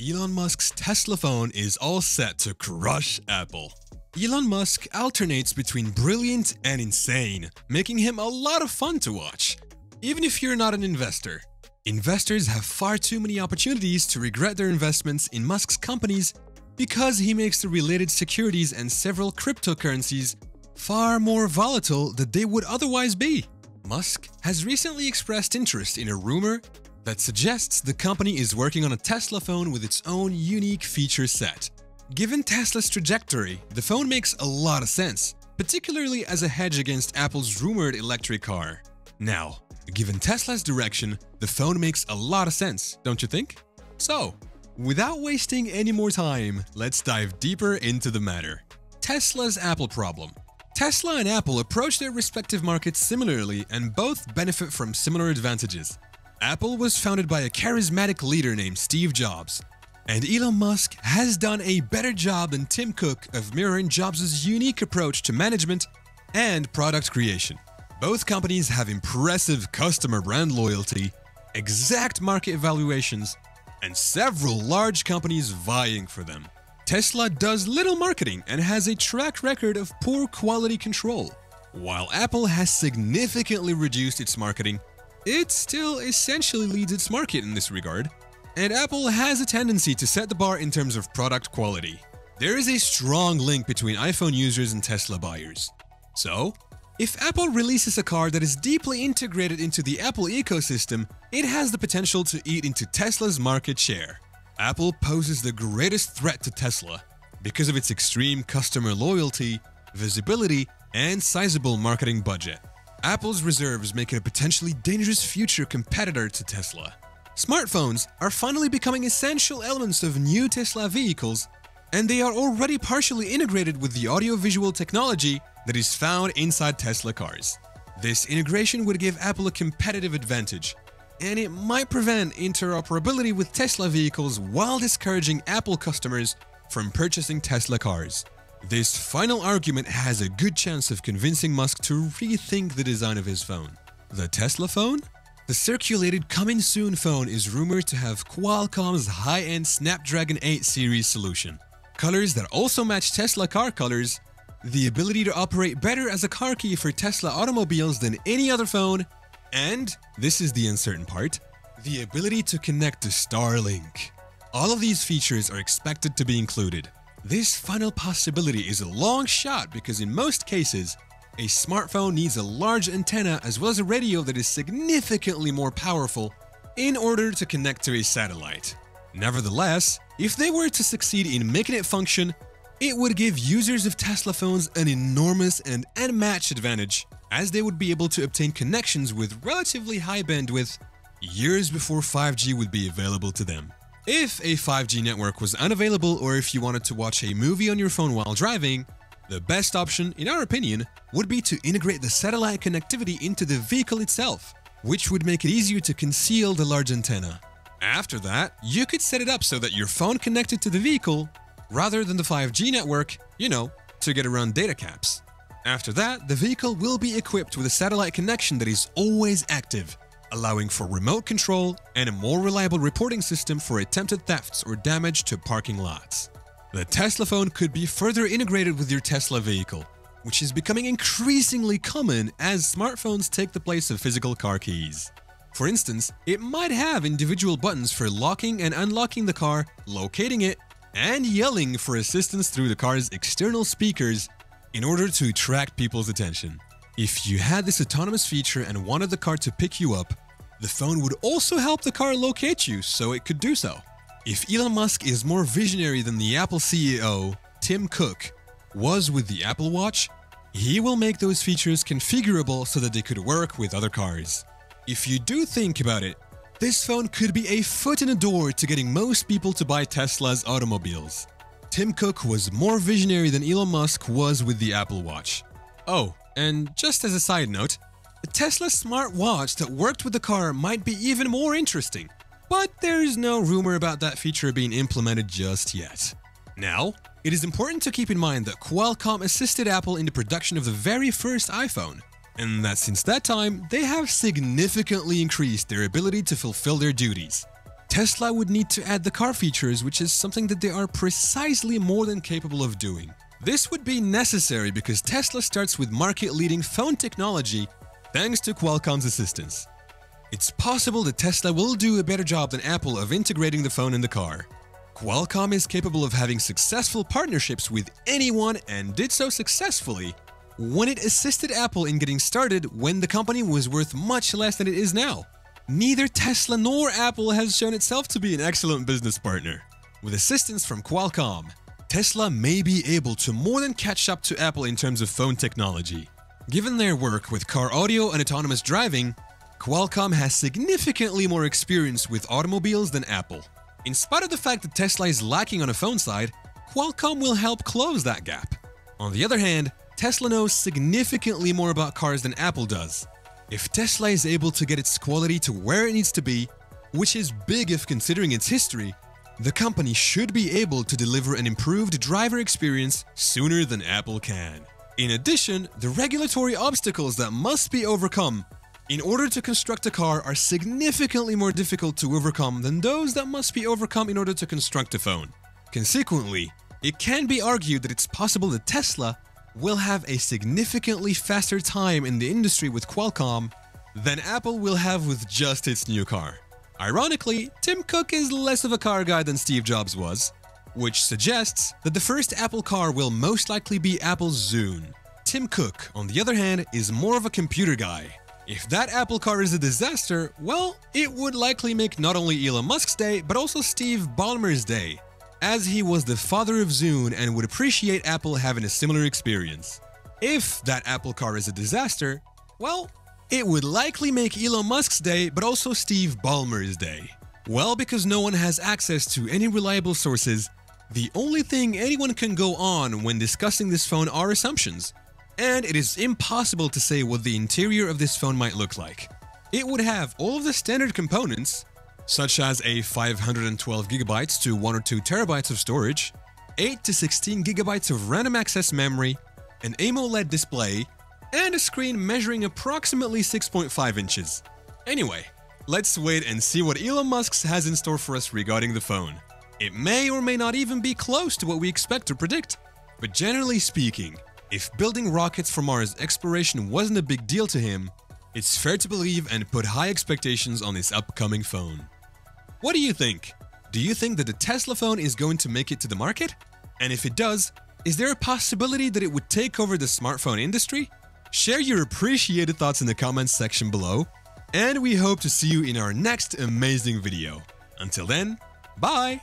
Elon Musk's Tesla phone is all set to crush Apple. Elon Musk alternates between brilliant and insane, making him a lot of fun to watch. Even if you're not an investor, investors have far too many opportunities to regret their investments in Musk's companies because he makes the related securities and several cryptocurrencies far more volatile than they would otherwise be. Musk has recently expressed interest in a rumor that suggests the company is working on a Tesla phone with its own unique feature set. Given Tesla's trajectory, the phone makes a lot of sense, particularly as a hedge against Apple's rumored electric car. Now, given Tesla's direction, the phone makes a lot of sense, don't you think? So, without wasting any more time, let's dive deeper into the matter. Tesla's Apple problem. Tesla and Apple approach their respective markets similarly and both benefit from similar advantages. Apple was founded by a charismatic leader named Steve Jobs, and Elon Musk has done a better job than Tim Cook of mirroring Jobs' unique approach to management and product creation. Both companies have impressive customer brand loyalty, exact market evaluations, and several large companies vying for them. Tesla does little marketing and has a track record of poor quality control. While Apple has significantly reduced its marketing, it still essentially leads its market in this regard. And Apple has a tendency to set the bar in terms of product quality. There is a strong link between iPhone users and Tesla buyers. So, if Apple releases a car that is deeply integrated into the Apple ecosystem, it has the potential to eat into Tesla's market share. Apple poses the greatest threat to Tesla because of its extreme customer loyalty, visibility, and sizable marketing budget. Apple's reserves make it a potentially dangerous future competitor to Tesla. Smartphones are finally becoming essential elements of new Tesla vehicles, and they are already partially integrated with the audiovisual technology that is found inside Tesla cars. This integration would give Apple a competitive advantage, and it might prevent interoperability with Tesla vehicles while discouraging Apple customers from purchasing Tesla cars. This final argument has a good chance of convincing Musk to rethink the design of his phone. The Tesla phone? The circulated coming soon phone is rumored to have Qualcomm's high-end Snapdragon 8 series solution. Colors that also match Tesla car colors, the ability to operate better as a car key for Tesla automobiles than any other phone, and, this is the uncertain part, the ability to connect to Starlink. All of these features are expected to be included. This final possibility is a long shot because in most cases, a smartphone needs a large antenna as well as a radio that is significantly more powerful in order to connect to a satellite. Nevertheless, if they were to succeed in making it function, it would give users of Tesla phones an enormous and unmatched advantage as they would be able to obtain connections with relatively high bandwidth years before 5G would be available to them. If a 5G network was unavailable or if you wanted to watch a movie on your phone while driving, the best option, in our opinion, would be to integrate the satellite connectivity into the vehicle itself, which would make it easier to conceal the large antenna. After that, you could set it up so that your phone connected to the vehicle rather than the 5G network, you know, to get around data caps. After that, the vehicle will be equipped with a satellite connection that is always active, allowing for remote control and a more reliable reporting system for attempted thefts or damage to parking lots. The Tesla phone could be further integrated with your Tesla vehicle, which is becoming increasingly common as smartphones take the place of physical car keys. For instance, it might have individual buttons for locking and unlocking the car, locating it, and yelling for assistance through the car's external speakers in order to attract people's attention. If you had this autonomous feature and wanted the car to pick you up, the phone would also help the car locate you so it could do so. If Elon Musk is more visionary than the Apple CEO, Tim Cook, was with the Apple Watch, he will make those features configurable so that they could work with other cars. If you do think about it, this phone could be a foot in the door to getting most people to buy Tesla's automobiles. Tim Cook was more visionary than Elon Musk was with the Apple Watch. Oh, and just as a side note, a Tesla smart watch that worked with the car might be even more interesting, but there's no rumor about that feature being implemented just yet. Now, it is important to keep in mind that Qualcomm assisted Apple in the production of the very first iPhone, and that since that time, they have significantly increased their ability to fulfill their duties. Tesla would need to add the car features, which is something that they are precisely more than capable of doing. This would be necessary because Tesla starts with market-leading phone technology thanks to Qualcomm's assistance. It's possible that Tesla will do a better job than Apple of integrating the phone in the car. Qualcomm is capable of having successful partnerships with anyone and did so successfully when it assisted Apple in getting started when the company was worth much less than it is now. Neither Tesla nor Apple has shown itself to be an excellent business partner. With assistance from Qualcomm, Tesla may be able to more than catch up to Apple in terms of phone technology. Given their work with car audio and autonomous driving, Qualcomm has significantly more experience with automobiles than Apple. In spite of the fact that Tesla is lacking on a phone side, Qualcomm will help close that gap. On the other hand, Tesla knows significantly more about cars than Apple does, if Tesla is able to get its quality to where it needs to be, which is big if considering its history, the company should be able to deliver an improved driver experience sooner than Apple can. In addition, the regulatory obstacles that must be overcome in order to construct a car are significantly more difficult to overcome than those that must be overcome in order to construct a phone. Consequently, it can be argued that it's possible that Tesla will have a significantly faster time in the industry with Qualcomm than Apple will have with just its new car. Ironically, Tim Cook is less of a car guy than Steve Jobs was, which suggests that the first Apple car will most likely be Apple's Zune. Tim Cook, on the other hand, is more of a computer guy. If that Apple car is a disaster, well, it would likely make not only Elon Musk's day, but also Steve Ballmer's day, as he was the father of Zune and would appreciate Apple having a similar experience. If that Apple car is a disaster, well, it would likely make Elon Musk's day, but also Steve Ballmer's day. Well, because no one has access to any reliable sources, the only thing anyone can go on when discussing this phone are assumptions, and it is impossible to say what the interior of this phone might look like. It would have all of the standard components, such as a 512 gigabytes to 1 or 2 terabytes of storage, 8 to 16 gigabytes of random access memory, an AMOLED display, and a screen measuring approximately 6.5 inches. Anyway, let's wait and see what Elon Musk has in store for us regarding the phone. It may or may not even be close to what we expect or predict. But generally speaking, if building rockets for Mars exploration wasn't a big deal to him, it's fair to believe and put high expectations on this upcoming phone. What do you think? Do you think that the Tesla phone is going to make it to the market? And if it does, is there a possibility that it would take over the smartphone industry? Share your appreciated thoughts in the comments section below, and we hope to see you in our next amazing video. Until then, bye!